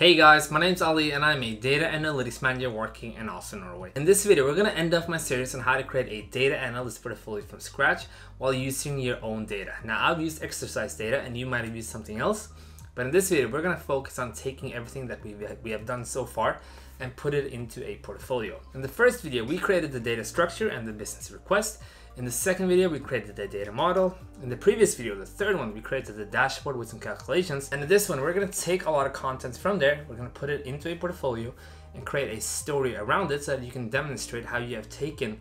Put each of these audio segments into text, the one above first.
Hey guys, my name's Ali and I'm a data analytics manager working in Oslo, Norway. In this video, we're going to end off my series on how to create a data analyst portfolio from scratch while using your own data. Now, I've used exercise data and you might have used something else, but in this video, we're going to focus on taking everything that we we have done so far and put it into a portfolio. In the first video, we created the data structure and the business request. In the second video, we created the data model. In the previous video, the third one, we created the dashboard with some calculations. And in this one, we're gonna take a lot of content from there, we're gonna put it into a portfolio and create a story around it so that you can demonstrate how you have taken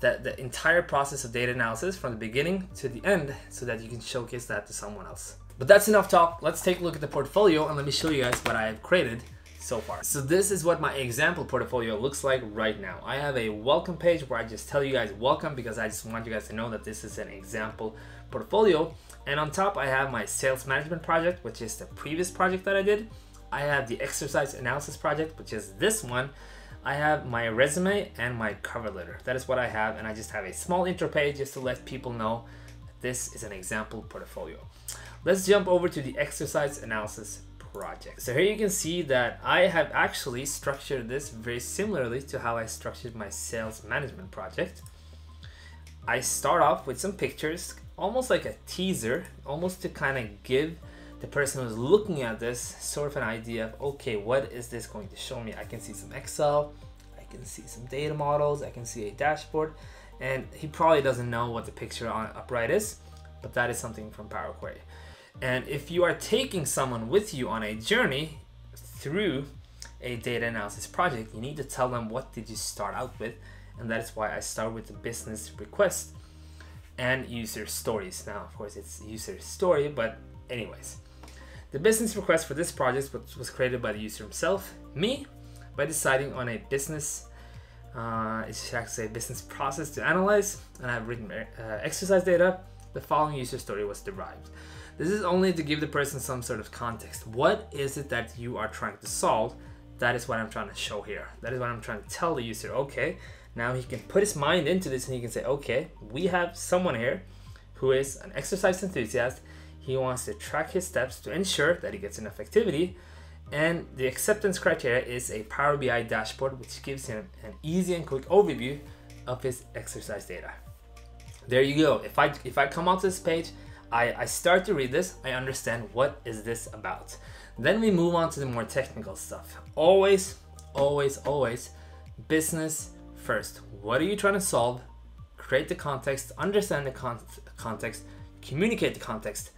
the, the entire process of data analysis from the beginning to the end so that you can showcase that to someone else. But that's enough talk. Let's take a look at the portfolio and let me show you guys what I have created so far. So this is what my example portfolio looks like right now. I have a welcome page where I just tell you guys welcome because I just want you guys to know that this is an example portfolio. And on top, I have my sales management project, which is the previous project that I did. I have the exercise analysis project, which is this one. I have my resume and my cover letter. That is what I have. And I just have a small intro page just to let people know this is an example portfolio. Let's jump over to the exercise analysis project. So here you can see that I have actually structured this very similarly to how I structured my sales management project. I start off with some pictures, almost like a teaser, almost to kind of give the person who's looking at this sort of an idea of, okay, what is this going to show me? I can see some Excel, I can see some data models, I can see a dashboard, and he probably doesn't know what the picture on upright is, but that is something from Power Query. And if you are taking someone with you on a journey through a data analysis project, you need to tell them what did you start out with. And that is why I start with the business request and user stories. Now, of course, it's user story, but anyways. The business request for this project was created by the user himself, me, by deciding on a business, uh, it's actually a business process to analyze, and I've written uh, exercise data. The following user story was derived. This is only to give the person some sort of context. What is it that you are trying to solve? That is what I'm trying to show here. That is what I'm trying to tell the user. Okay, now he can put his mind into this and he can say, okay, we have someone here who is an exercise enthusiast. He wants to track his steps to ensure that he gets enough activity. And the acceptance criteria is a Power BI dashboard, which gives him an easy and quick overview of his exercise data. There you go. If I if I come onto this page, I, I start to read this, I understand what is this about. Then we move on to the more technical stuff. Always, always, always business first. What are you trying to solve? Create the context, understand the con context, communicate the context.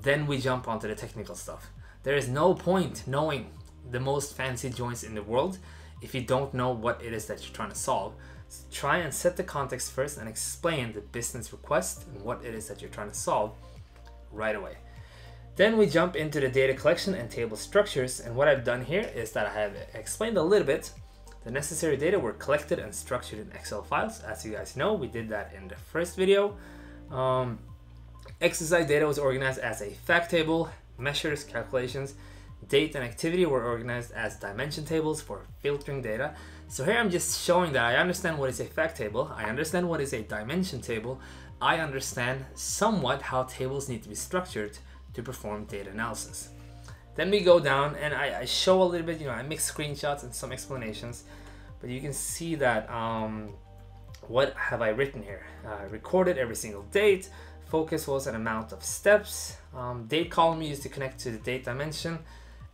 Then we jump onto the technical stuff. There is no point knowing the most fancy joints in the world if you don't know what it is that you're trying to solve. So try and set the context first and explain the business request and what it is that you're trying to solve right away. Then we jump into the data collection and table structures. And what I've done here is that I have explained a little bit. The necessary data were collected and structured in Excel files. As you guys know, we did that in the first video. Um, exercise data was organized as a fact table, measures, calculations, date and activity were organized as dimension tables for filtering data. So here I'm just showing that I understand what is a fact table, I understand what is a dimension table, I understand somewhat how tables need to be structured to perform data analysis. Then we go down and I, I show a little bit, you know, I mix screenshots and some explanations, but you can see that um, what have I written here? Uh, recorded every single date, focus was an amount of steps, um, date column used to connect to the date dimension,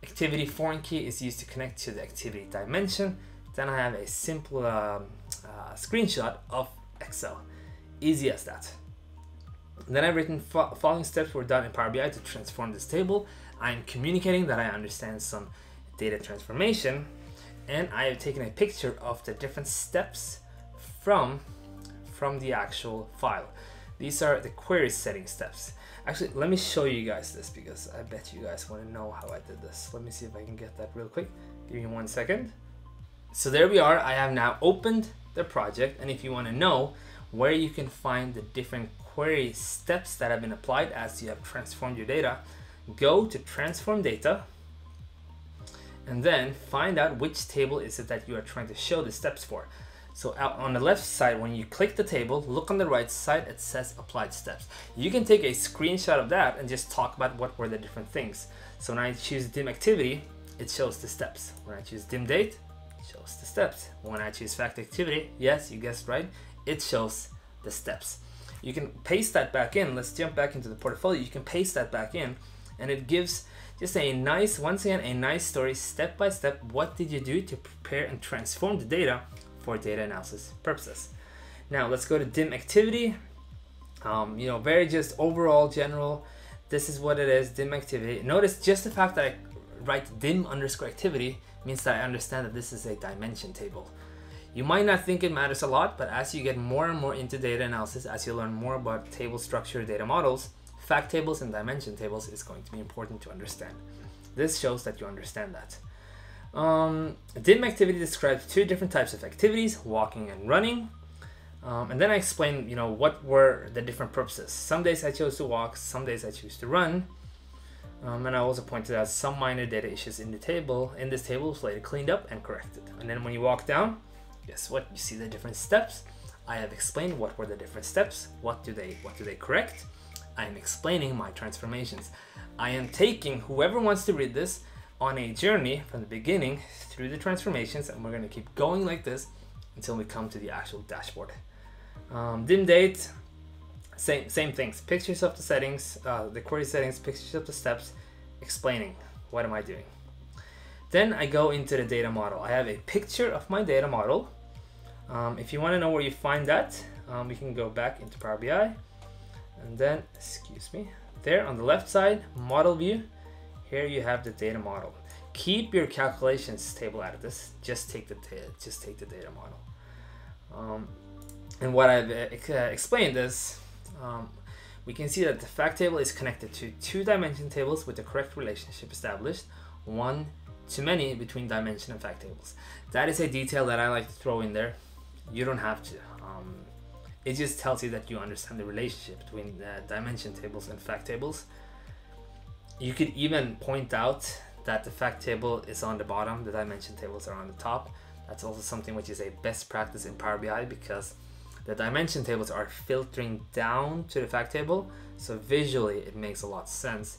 activity foreign key is used to connect to the activity dimension, then I have a simple um, uh, screenshot of Excel. Easy as that. Then I've written following steps were done in Power BI to transform this table. I'm communicating that I understand some data transformation and I have taken a picture of the different steps from, from the actual file. These are the query setting steps. Actually, let me show you guys this because I bet you guys want to know how I did this. Let me see if I can get that real quick. Give me one second. So there we are. I have now opened the project and if you want to know where you can find the different query steps that have been applied as you have transformed your data, go to transform data and then find out which table is it that you are trying to show the steps for. So out on the left side, when you click the table, look on the right side, it says applied steps. You can take a screenshot of that and just talk about what were the different things. So when I choose dim activity, it shows the steps. When I choose dim date, it shows the steps. When I choose fact activity, yes, you guessed right, it shows the steps. You can paste that back in. Let's jump back into the portfolio. You can paste that back in and it gives just a nice, once again, a nice story, step by step. What did you do to prepare and transform the data for data analysis purposes? Now let's go to dim activity. Um, you know, very just overall general. This is what it is, dim activity. Notice just the fact that I write dim underscore activity means that I understand that this is a dimension table. You might not think it matters a lot, but as you get more and more into data analysis, as you learn more about table structure data models, fact tables and dimension tables is going to be important to understand. This shows that you understand that. Um, dim activity describes two different types of activities, walking and running. Um, and then I explain, you know, what were the different purposes. Some days I chose to walk, some days I choose to run. Um, and I also pointed out some minor data issues in the table. In this table was later cleaned up and corrected. And then when you walk down, guess what? You see the different steps. I have explained what were the different steps. What do they what do they correct? I am explaining my transformations. I am taking whoever wants to read this on a journey from the beginning through the transformations and we're going to keep going like this until we come to the actual dashboard. Um, dim date, same, same things. Pictures of the settings, uh, the query settings, pictures of the steps, explaining what am I doing. Then I go into the data model. I have a picture of my data model. Um, if you want to know where you find that, um, we can go back into Power BI and then, excuse me, there on the left side, model view, here you have the data model. Keep your calculations table out of this. Just take the data, just take the data model. Um, and what I've uh, explained is um, we can see that the fact table is connected to two dimension tables with the correct relationship established, one to many between dimension and fact tables. That is a detail that I like to throw in there. You don't have to. Um, it just tells you that you understand the relationship between the dimension tables and fact tables. You could even point out that the fact table is on the bottom, the dimension tables are on the top. That's also something which is a best practice in Power BI because the dimension tables are filtering down to the fact table. So visually it makes a lot of sense.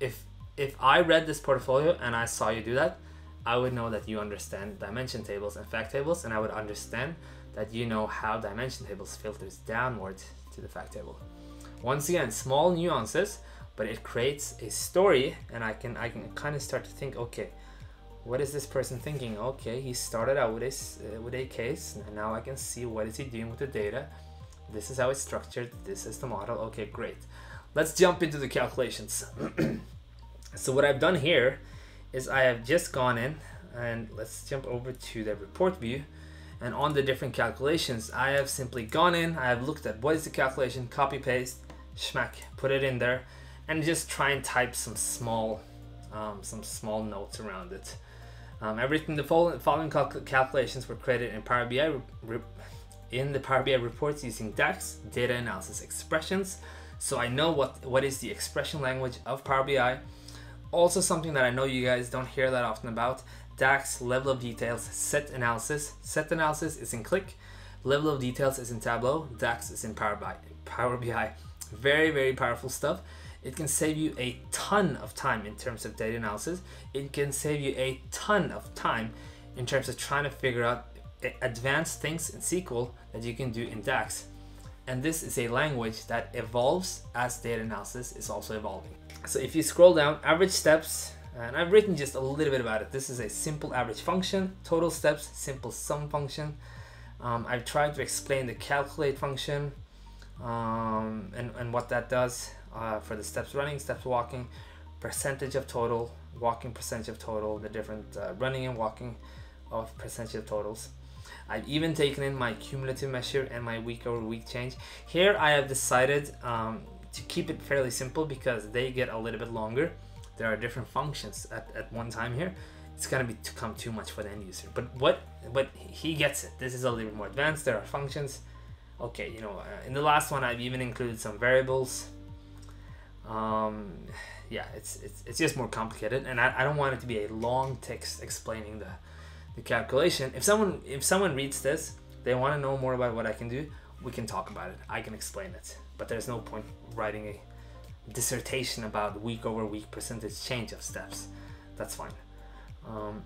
If if I read this portfolio and I saw you do that, I would know that you understand dimension tables and fact tables and I would understand that you know how dimension tables filters downward to the fact table. Once again, small nuances, but it creates a story and I can I can kind of start to think, okay, what is this person thinking? Okay, he started out with a, uh, with a case, and now I can see what is he doing with the data. This is how it's structured. This is the model. Okay, great. Let's jump into the calculations. so what I've done here is I have just gone in and let's jump over to the report view and on the different calculations I have simply gone in I have looked at what is the calculation copy paste schmack put it in there and just try and type some small um, some small notes around it um, everything, the following cal calculations were created in Power BI in the Power BI reports using DAX, data analysis expressions. So I know what, what is the expression language of Power BI. Also something that I know you guys don't hear that often about, DAX, level of details, set analysis. Set analysis is in Qlik, level of details is in Tableau, DAX is in Power BI. Power BI. Very, very powerful stuff. It can save you a ton of time in terms of data analysis. It can save you a ton of time in terms of trying to figure out advanced things in SQL that you can do in DAX. And this is a language that evolves as data analysis is also evolving. So if you scroll down, average steps, and I've written just a little bit about it. This is a simple average function, total steps, simple sum function. Um, I've tried to explain the calculate function um, and, and what that does uh, for the steps running, steps walking, percentage of total, walking percentage of total, the different uh, running and walking of percentage of totals. I've even taken in my cumulative measure and my week over week change. Here I have decided um, to keep it fairly simple because they get a little bit longer. There are different functions at, at one time here. It's gonna be to come too much for the end user. But what but he gets it. This is a little bit more advanced. There are functions. Okay, you know, uh, in the last one I've even included some variables um, yeah, it's, it's, it's just more complicated, and I, I don't want it to be a long text explaining the, the calculation. If someone if someone reads this, they want to know more about what I can do, we can talk about it. I can explain it, but there's no point writing a dissertation about week over week percentage change of steps. That's fine. Um,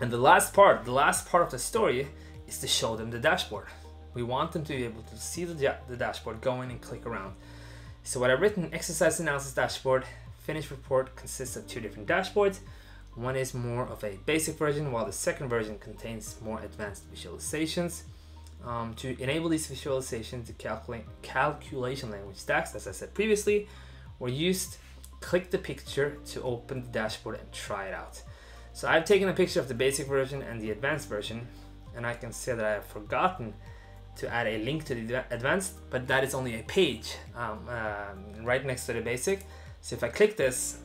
and the last part, the last part of the story is to show them the dashboard. We want them to be able to see the, the dashboard, go in and click around. So what I've written, exercise analysis dashboard, finished report consists of two different dashboards. One is more of a basic version, while the second version contains more advanced visualizations. Um, to enable these visualizations, the calculate, calculation language DAX, as I said previously, were used. Click the picture to open the dashboard and try it out. So I've taken a picture of the basic version and the advanced version, and I can say that I have forgotten to add a link to the advanced, but that is only a page um, uh, right next to the basic. So if I click this,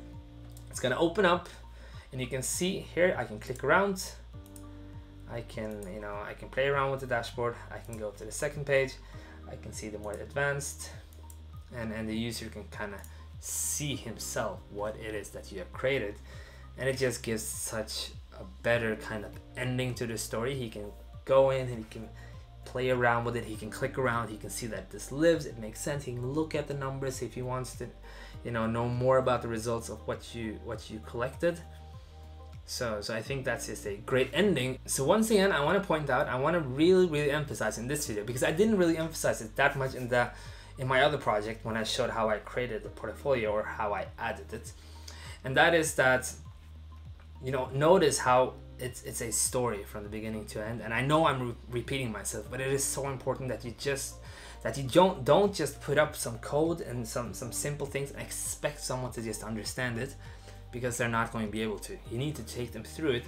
it's gonna open up and you can see here, I can click around. I can, you know, I can play around with the dashboard. I can go to the second page. I can see the more advanced and, and the user can kind of see himself what it is that you have created and it just gives such a better kind of ending to the story. He can go in and he can play around with it. He can click around. He can see that this lives. It makes sense. He can look at the numbers if he wants to, you know, know more about the results of what you what you collected. So, so I think that's just a great ending. So once again, I want to point out, I want to really, really emphasize in this video because I didn't really emphasize it that much in the in my other project when I showed how I created the portfolio or how I added it, and that is that you know, notice how it's it's a story from the beginning to end. And I know I'm re repeating myself, but it is so important that you just that you don't don't just put up some code and some some simple things and expect someone to just understand it because they're not going to be able to. You need to take them through it.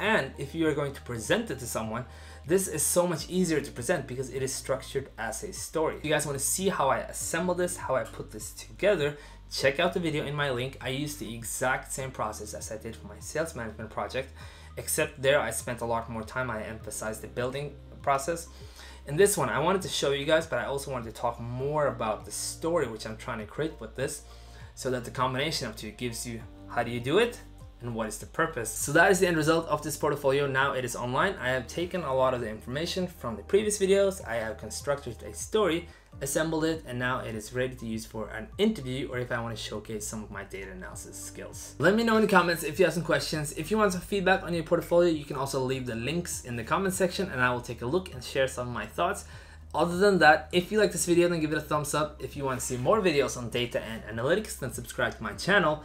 And if you are going to present it to someone, this is so much easier to present because it is structured as a story. If you guys want to see how I assemble this, how I put this together, check out the video in my link. I used the exact same process as I did for my sales management project, except there I spent a lot more time. I emphasized the building process. In this one, I wanted to show you guys, but I also wanted to talk more about the story which I'm trying to create with this, so that the combination of two gives you how do you do it and what is the purpose. So that is the end result of this portfolio. Now it is online. I have taken a lot of the information from the previous videos. I have constructed a story, assembled it, and now it is ready to use for an interview or if I want to showcase some of my data analysis skills. Let me know in the comments if you have some questions. If you want some feedback on your portfolio, you can also leave the links in the comment section and I will take a look and share some of my thoughts. Other than that, if you like this video, then give it a thumbs up. If you want to see more videos on data and analytics, then subscribe to my channel